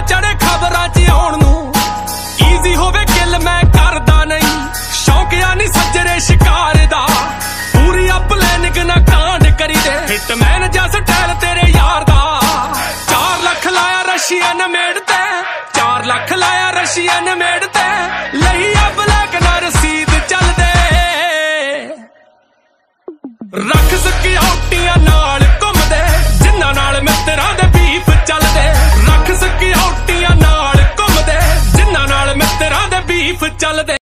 ਚਾ ਚੜੇ ਖਬਰਾਂ 'ਚ ਆਉਣ ਨੂੰ। ਈਜ਼ੀ ਹੋਵੇ ਕਿਲ ਮੈਂ ਕਰਦਾ ਨਹੀਂ। ਸ਼ੌਕਿਆ ਨਹੀਂ ਸੱਜਰੇ ਸ਼ਿਕਾਰ ਦਾ। ਪੂਰੀ ਅਪ ਪਲੈਨਿੰਗ ਨਾ ਕਾਂਡ ਕਰੀਦੇ। ਹਿਟਮੈਨ ਜਾਂ ਸਟਾਈਲ ਤੇਰੇ ਯਾਰ ਦਾ। 4 ਲੱਖ ਲਾਇਆ ਰਸ਼ੀਅਨ ਮੇਡ ਤੇ। 4 ਲੱਖ ਲਾਇਆ ਰਸ਼ੀਅਨ ਮੇਡ ਤੇ। ਲਈ ਆ ਬਲੈਕ ਨਾ ਰਸੀਦ ਚੱਲਦੇ। ਰੱਖ ਸਕਿਉਰਟੀਆਂ ਰੱਖ ਸਕਿਉਰਟੀਆਂ ਨਾਲ ਘੁੰਮਦੇ ਜਿਨ੍ਹਾਂ ਨਾਲ ਮਿੱਤਰਾਂ ਦੇ ਬੀਫ ਚੱਲਦੇ